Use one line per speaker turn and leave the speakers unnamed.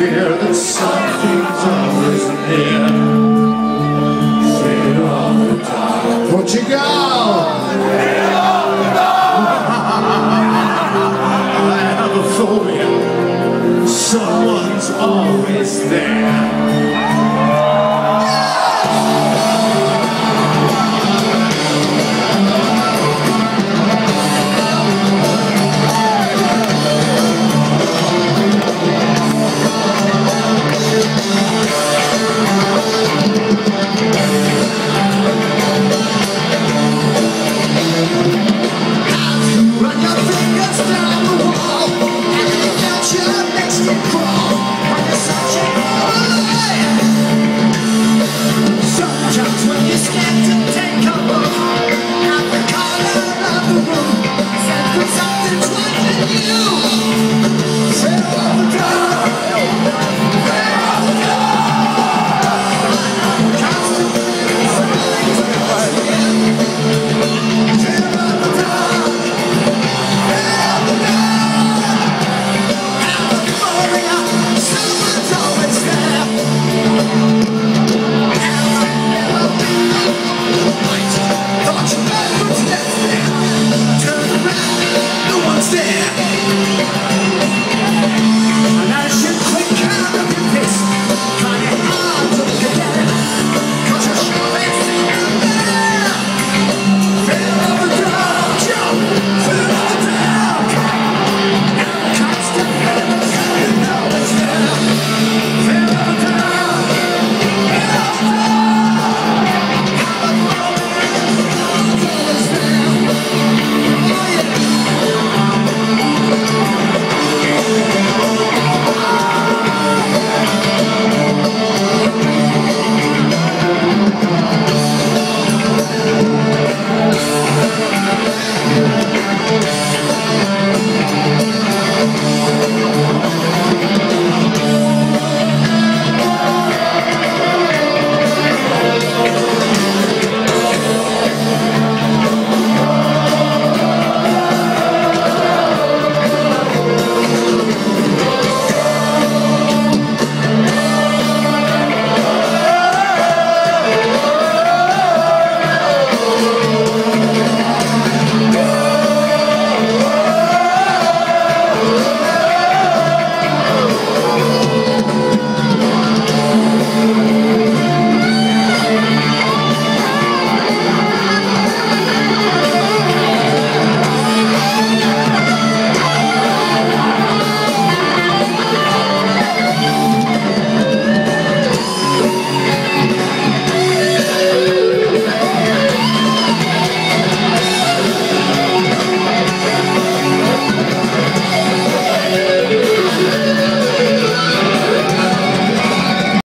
fear the sun.